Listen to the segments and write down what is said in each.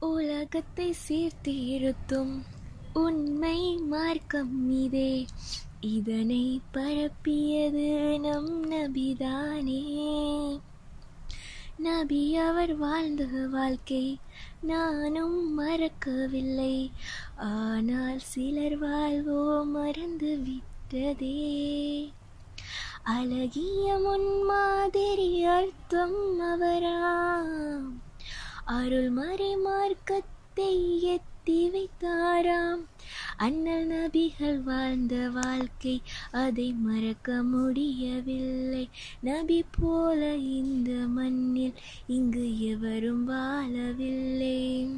உலகத்தை சீர்திருத்தும் உண்மை மார்க்கம் இதே. இதனை பரப்பியது நம் நபிதானே. நபி அவர் வாழ்ந்த வாழ்க்கை நானும் மறக்கவில்லை. ஆனால் சிலர் வாழ்வோ மறந்து விட்டதே. அழகிய முன்மாதிரி அர்த்தம் அவராம். அருள்மறை மார்க்கத்தை எத்தி வைத்தாராம். அண்ணல் நபிகள் வாழ்ந்த வாழ்க்கை அதை மறக்க முடியவில்லை. நபி போல இந்த மண்ணில் இங்கு எவரும் வாழவில்லை.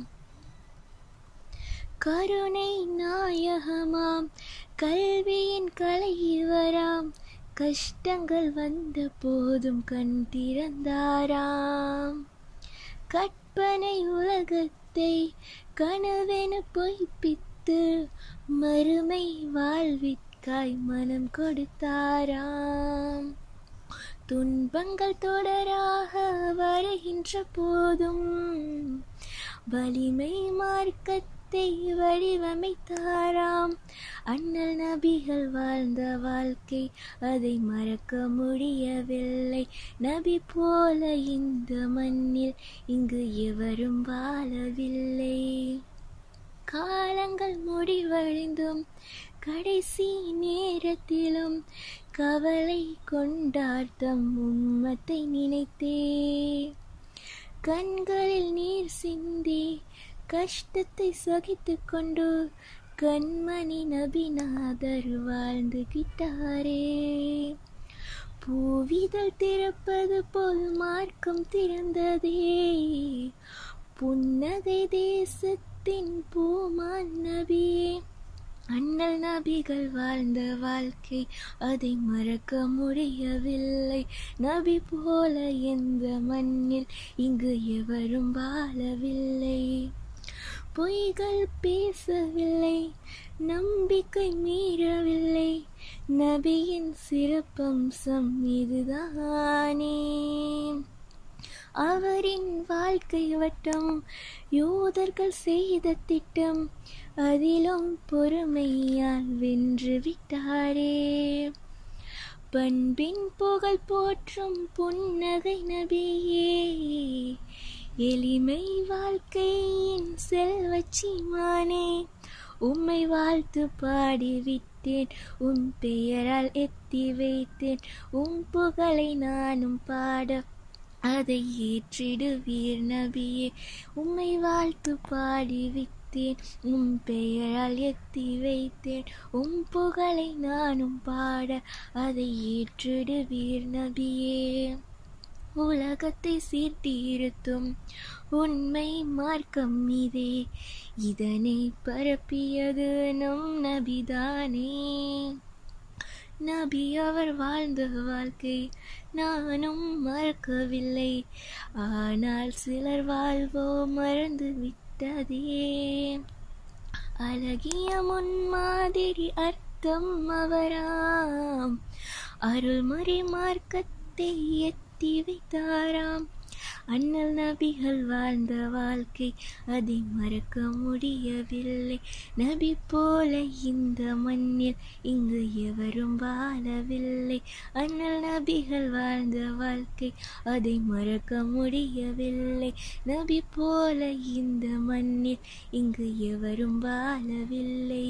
கருணை நாயகமாம் கல்வியின் கலைவராம் கஷ்டங்கள் வந்த போதும் கண் திறந்தாராம். கற்பனை உலகத்தை கனவென பொய்ப்பித்து மறுமை வாழ்விற்காய் மனம் கொடுத்தாராம். துன்பங்கள் தொடராக வருகின்ற போதும் வலிமை மார்க்கத்தை வடிவமைத்தாராம். அண்ணல் நபிகள் வாழ்ந்த வாழ்க்கை அதை மறக்க முடியவில்லை. நபி போல இந்த மண்ணில் இங்கு எவரும் வாழவில்லை. காலங்கள் முடிவடைந்தும் கடைசி நேரத்திலும் கவலை கொண்டார்த்தம் உம்மத்தை நினைத்தே. கண்களில் நீர் சிந்தி கஷ்டத்தை சகித்து கொண்டு கண்மணி நபிநாதர் வாழ்ந்துகிட்டாரே பூவிதழ் திறப்பது போல் மார்க்கம் திறந்ததே. புன்னகை தேசத்தின் பூமான் நபியே. அண்ணல் நபிகள் வாழ்ந்த வாழ்க்கை அதை மறக்க முடியவில்லை. நபி போல எந்த மண்ணில் இங்கு எவரும் வாழவில்லை. பொய்கள் பேசவில்லை நம்பிக்கை மீறவில்லை. நபியின் சிறப்பம்சம் இதுதானே. வாழ்க்கை வட்டம் யோதர்கள் செய்த திட்டம் அதிலும் பொறுமையால் வென்று விட்டாரே? பண்பின் புகழ் போற்றும் புன்னகை நபியே எளிமை வாழ்க்கையின் செல்வச்சிமானே உம்மை வாழ்த்து பாடிவிட்டேன் உன் பெயரால் எத்தி வைத்தேன் உன் புகழை நானும் பாட அதை ஏற்றிடுவீர் நபியே. உம்மை வாழ்த்து பாடிவித்தேன் உம் பெயரால் எத்தி வைத்தேன். உம் புகழை நானும் பாட அதை ஏற்றிடுவீர் நபியே. உலகத்தை சீர்திருத்தும் உண்மை மார்க்கம் இதே. இதனை பரப்பியது நம் நபிதானே. நபி அவர் வாழ்ந்த வாழ்க்கை நானும் மறக்கவில்லை. ஆனால் சிலர் வாழ்வோ மறந்து விட்டதே. அழகிய முன்மாதிரி அர்த்தம் அவராம். அருள்முறை மார்க்கத்தை எத்தி வைத்தாராம். அண்ணல் நபிகள் வாழ்ந்த வாழ்க்கை அதை மறக்க முடியவில்லை. நபி போல இந்த மண்ணில் இங்கு எவரும் வாழவில்லை. அண்ணல் நபிகள் வாழ்ந்த வாழ்க்கை அதை மறக்க முடியவில்லை. நபி போல இந்த மண்ணில் இங்கு எவரும் வாழவில்லை.